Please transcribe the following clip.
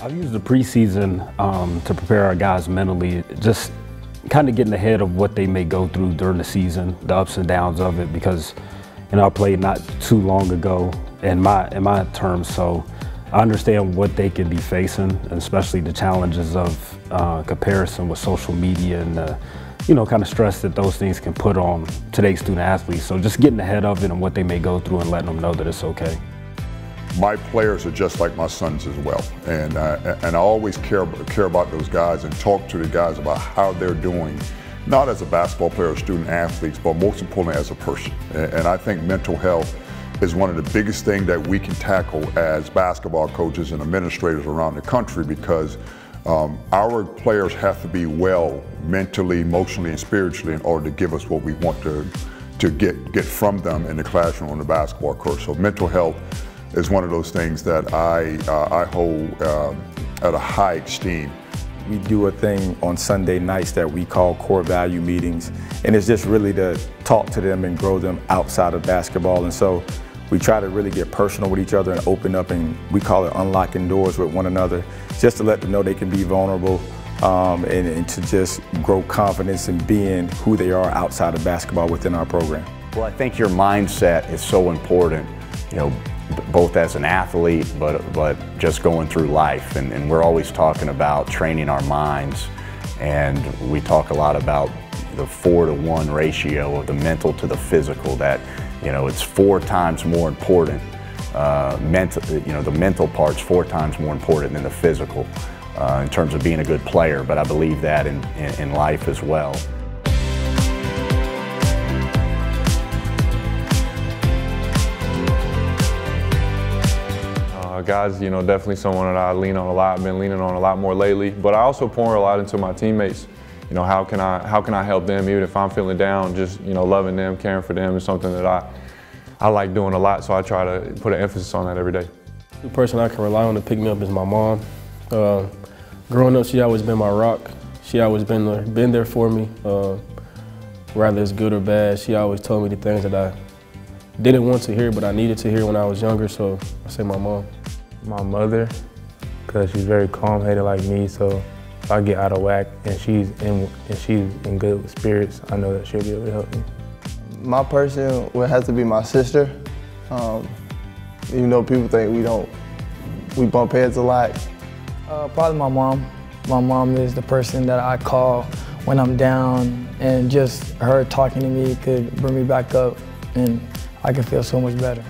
I've used the preseason um, to prepare our guys mentally, just kind of getting ahead of what they may go through during the season, the ups and downs of it, because you know I played not too long ago in my in my terms, so I understand what they can be facing, especially the challenges of uh, comparison with social media and the you know kind of stress that those things can put on today's student athletes. So just getting ahead of it and what they may go through and letting them know that it's okay my players are just like my sons as well, and uh, and I always care care about those guys and talk to the guys about how they're doing, not as a basketball player or student athletes, but most importantly as a person. And, I think mental health is one of the biggest things that we can tackle as basketball coaches and administrators around the country because um, our players have to be well mentally, emotionally, and spiritually in order to give us what we want to to get get from them in the classroom on the basketball court. So mental health is one of those things that I, uh, I hold um, at a high esteem. We do a thing on Sunday nights that we call core value meetings, and it's just really to talk to them and grow them outside of basketball. And so we try to really get personal with each other and open up, and we call it unlocking doors with one another, just to let them know they can be vulnerable um, and, and to just grow confidence in being who they are outside of basketball within our program. Well, I think your mindset is so important. You know, both as an athlete, but, but just going through life. And, and we're always talking about training our minds. And we talk a lot about the four to one ratio of the mental to the physical, that, you know, it's four times more important. Uh, mental, you know, the mental part's four times more important than the physical uh, in terms of being a good player, but I believe that in, in, in life as well. guys, you know, definitely someone that I lean on a lot. Been leaning on a lot more lately. But I also pour a lot into my teammates. You know, how can I how can I help them even if I'm feeling down? Just you know, loving them, caring for them is something that I I like doing a lot. So I try to put an emphasis on that every day. The person I can rely on to pick me up is my mom. Uh, growing up, she always been my rock. She always been there, been there for me. Uh, whether it's good or bad, she always told me the things that I didn't want to hear, but I needed to hear when I was younger. So I say my mom my mother because she's very calm-headed like me. So if I get out of whack and she's in and she's in good spirits, I know that she'll be able to help me. My person would have to be my sister. Um, even though people think we don't, we bump heads a lot. Uh, probably my mom. My mom is the person that I call when I'm down, and just her talking to me could bring me back up, and I can feel so much better.